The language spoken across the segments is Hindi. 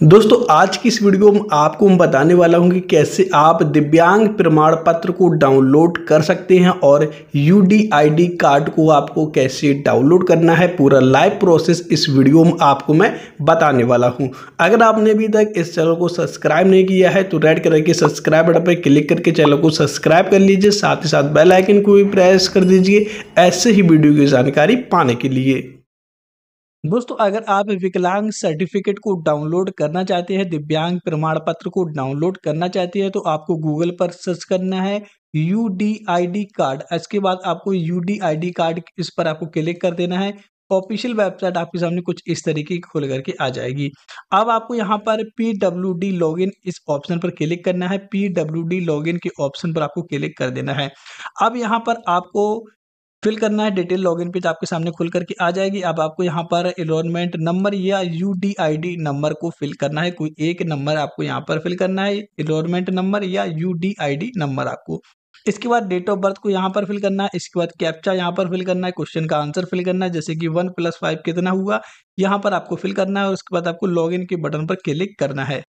दोस्तों, आज की इस वीडियो में आपको मैं बताने वाला हूँ कि कैसे आप दिव्यांग प्रमाण पत्र को डाउनलोड कर सकते हैं और यू डी कार्ड को आपको कैसे डाउनलोड करना है। पूरा लाइव प्रोसेस इस वीडियो में आपको मैं बताने वाला हूँ। अगर आपने अभी तक इस चैनल को सब्सक्राइब नहीं किया है तो रेड कलर के सब्सक्राइब बटन पर क्लिक करके चैनल को सब्सक्राइब कर लीजिए। साथ ही साथ बेलाइकन को भी प्रेस कर दीजिए ऐसे ही वीडियो की जानकारी पाने के लिए। दोस्तों, अगर आप विकलांग सर्टिफिकेट को डाउनलोड करना चाहते हैं, दिव्यांग प्रमाण पत्र को डाउनलोड करना चाहते हैं तो आपको गूगल पर सर्च करना है U D I D card इसके बाद आपको U D I D card इस पर आपको क्लिक कर देना है। ऑफिशियल वेबसाइट आपके सामने कुछ इस तरीके की खुल करके आ जाएगी। अब आपको यहाँ पर P W D log in इस ऑप्शन पर क्लिक करना है। P W D log in के ऑप्शन पर आपको क्लिक कर देना है। अब यहाँ पर आपको फिल करना है, डिटेल लॉगिन पेज आपके सामने खुल करके आ जाएगी। अब आपको यहाँ पर एनरोलमेंट नंबर या यू नंबर को फिल करना है। कोई एक नंबर आपको यहाँ पर फिल करना है। एनरोलमेंट नंबर या यू नंबर आपको। इसके बाद डेट ऑफ़ बर्थ को यहाँ पर फिल करना है। इसके बाद कैप्चा यहाँ पर फिल करना है। क्वेश्चन का आंसर फिल करना है। जैसे कि वन प्लस फाइव कितना हुआ? यहाँ पर आपको फिल करना है और उसके बाद आपको लॉग के बटन पर क्लिक करना है।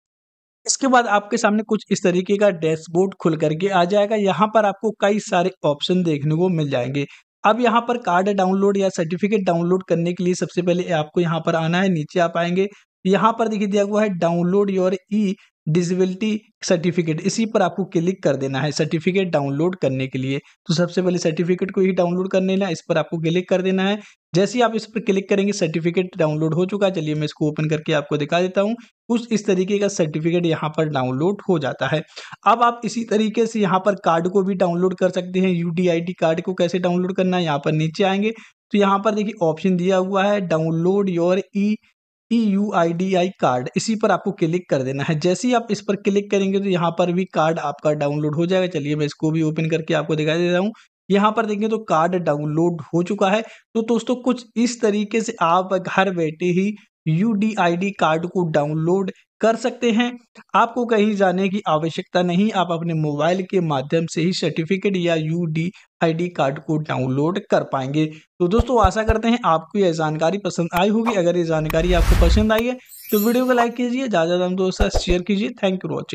इसके बाद आपके सामने कुछ इस तरीके का डैशबोर्ड खुल करके आ जाएगा। यहाँ पर आपको कई सारे ऑप्शन देखने को मिल जाएँगे। अब यहाँ पर कार्ड डाउनलोड या सर्टिफिकेट डाउनलोड करने के लिए सबसे पहले आपको यहाँ पर आना है, नीचे आप आएँगे। यहाँ पर देखिए दिया हुआ है, download your e disability certificate. इसी पर आपको क्लिक कर देना है सर्टिफिकेट डाउनलोड करने के लिए। तो सबसे पहले सर्टिफिकेट को ही डाउनलोड करने ना इस पर आपको क्लिक कर देना है। जैसे ही आप इस पर क्लिक करेंगे, सर्टिफिकेट डाउनलोड हो चुका है। चलिए मैं इसको ओपन करके आपको दिखा देता हूँ। कुछ इस तरीके का सर्टिफिकेट यहाँ पर डाउनलोड हो जाता है। अब आप इसी तरीके से यहाँ पर कार्ड को भी डाउनलोड कर सकते हैं। यू कार्ड को कैसे डाउनलोड करना है, यहाँ पर नीचे आएँगे। तो यहाँ पर देखिए ऑप्शन दिया हुआ है download your e e U D I D card इसी पर आपको क्लिक कर देना है। जैसे ही आप इस पर क्लिक करेंगे तो यहाँ पर भी कार्ड आपका डाउनलोड हो जाएगा। चलिए मैं इसको भी ओपन करके आपको दिखा दे रहा हूँ। यहाँ पर देखेंगे तो कार्ड डाउनलोड हो चुका है। तो दोस्तों कुछ इस तरीके से आप घर बैठे ही UDID कार्ड को डाउनलोड कर सकते हैं। आपको कहीं जाने की आवश्यकता नहीं, आप अपने मोबाइल के माध्यम से ही सर्टिफिकेट या यू डी कार्ड को डाउनलोड कर पाएँगे। तो दोस्तों, आशा करते हैं आपको यह जानकारी पसंद आई होगी। अगर ये जानकारी आपको पसंद आई है तो वीडियो को लाइक कीजिए, ज़्यादा ज़्यादा दोस्तों शेयर कीजिए। Thank you watching